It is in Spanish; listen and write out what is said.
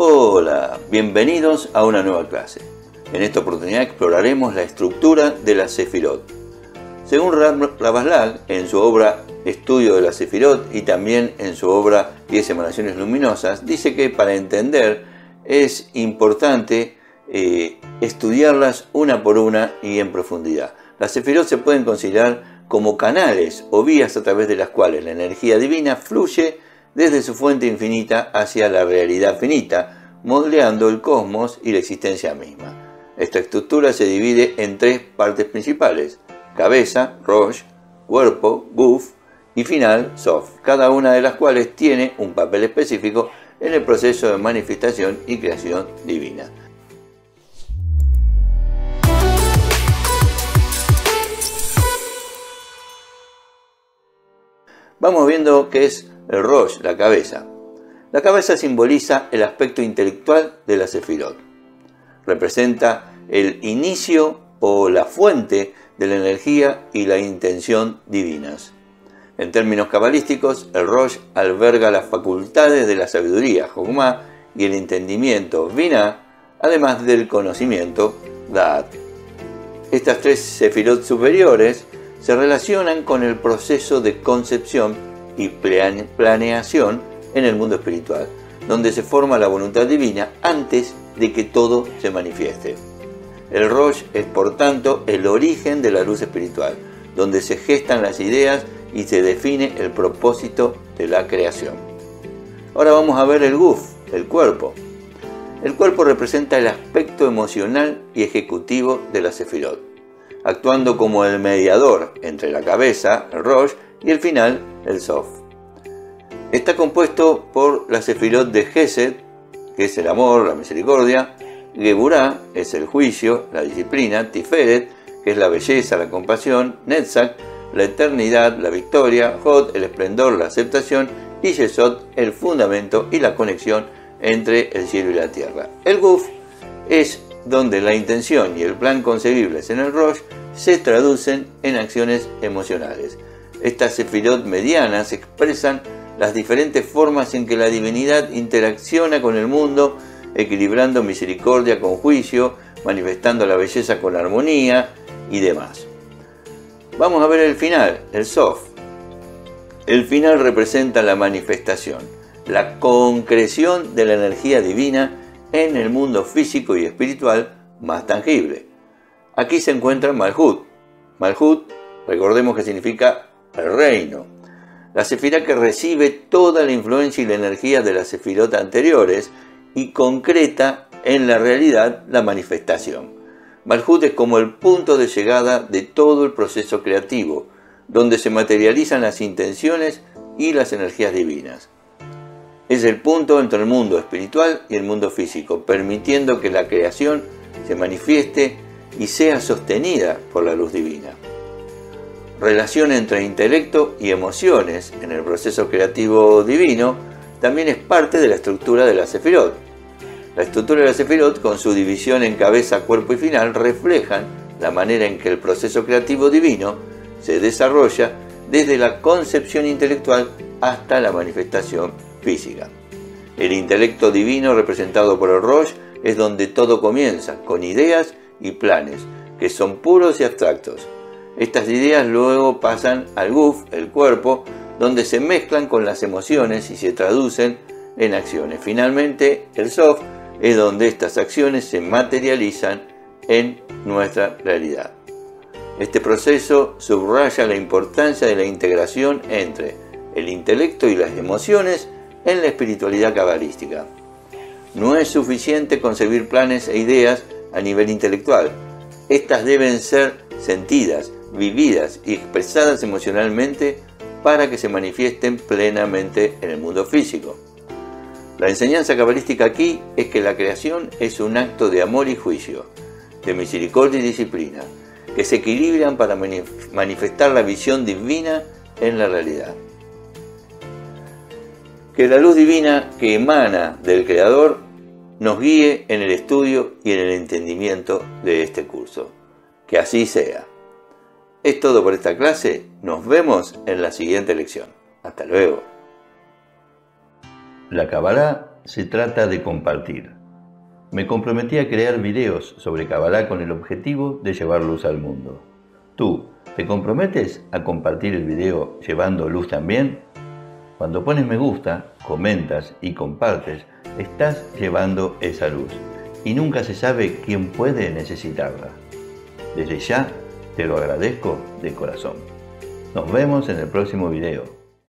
Hola, bienvenidos a una nueva clase. En esta oportunidad exploraremos la estructura de la Sefirot. Según Rabaslag, en su obra Estudio de la Sefirot y también en su obra Diez emanaciones luminosas, dice que para entender es importante eh, estudiarlas una por una y en profundidad. Las Sefirot se pueden considerar como canales o vías a través de las cuales la energía divina fluye desde su fuente infinita hacia la realidad finita, moldeando el cosmos y la existencia misma. Esta estructura se divide en tres partes principales, cabeza, Rosh, cuerpo, Guf y final, Sof, cada una de las cuales tiene un papel específico en el proceso de manifestación y creación divina. Vamos viendo qué es el Rosh, la cabeza. La cabeza simboliza el aspecto intelectual de la Sefirot. Representa el inicio o la fuente de la energía y la intención divinas. En términos cabalísticos, el Rosh alberga las facultades de la sabiduría, Jogma, y el entendimiento, Vina, además del conocimiento, Da'at. Estas tres Sefirot superiores se relacionan con el proceso de concepción y planeación en el mundo espiritual, donde se forma la voluntad divina antes de que todo se manifieste. El Rosh es por tanto el origen de la luz espiritual, donde se gestan las ideas y se define el propósito de la creación. Ahora vamos a ver el Guf, el cuerpo. El cuerpo representa el aspecto emocional y ejecutivo de la Sefirot, actuando como el mediador entre la cabeza, el Rosh, y el final, el Sof. Está compuesto por la Sefirot de Gesed, que es el amor, la misericordia, Geburah es el juicio, la disciplina, Tiferet, que es la belleza, la compasión, Netzach, la eternidad, la victoria, Hod, el esplendor, la aceptación, y Yesod, el fundamento y la conexión entre el cielo y la tierra. El Guf es donde la intención y el plan concebibles en el Rosh se traducen en acciones emocionales. Estas sefirot medianas expresan las diferentes formas en que la divinidad interacciona con el mundo, equilibrando misericordia con juicio, manifestando la belleza con armonía y demás. Vamos a ver el final, el Sof. El final representa la manifestación, la concreción de la energía divina en el mundo físico y espiritual más tangible. Aquí se encuentra Malhut. Malhut, recordemos que significa el reino. La sefirá que recibe toda la influencia y la energía de las sefirotas anteriores y concreta en la realidad la manifestación. Malhut es como el punto de llegada de todo el proceso creativo, donde se materializan las intenciones y las energías divinas. Es el punto entre el mundo espiritual y el mundo físico, permitiendo que la creación se manifieste y sea sostenida por la luz divina relación entre intelecto y emociones en el proceso creativo divino también es parte de la estructura de la Sefirot. La estructura de la Sefirot, con su división en cabeza, cuerpo y final, reflejan la manera en que el proceso creativo divino se desarrolla desde la concepción intelectual hasta la manifestación física. El intelecto divino representado por el Rosh es donde todo comienza, con ideas y planes, que son puros y abstractos. Estas ideas luego pasan al guf, el cuerpo, donde se mezclan con las emociones y se traducen en acciones. Finalmente, el soft es donde estas acciones se materializan en nuestra realidad. Este proceso subraya la importancia de la integración entre el intelecto y las emociones en la espiritualidad cabalística. No es suficiente concebir planes e ideas a nivel intelectual. Estas deben ser sentidas, vividas y expresadas emocionalmente para que se manifiesten plenamente en el mundo físico. La enseñanza cabalística aquí es que la creación es un acto de amor y juicio, de misericordia y disciplina, que se equilibran para manifestar la visión divina en la realidad. Que la luz divina que emana del Creador nos guíe en el estudio y en el entendimiento de este curso. Que así sea. Es todo por esta clase. Nos vemos en la siguiente lección. Hasta luego. La Kabbalah se trata de compartir. Me comprometí a crear videos sobre Kabbalah con el objetivo de llevar luz al mundo. ¿Tú te comprometes a compartir el video llevando luz también? Cuando pones me gusta, comentas y compartes, estás llevando esa luz y nunca se sabe quién puede necesitarla. Desde ya te lo agradezco de corazón. Nos vemos en el próximo video.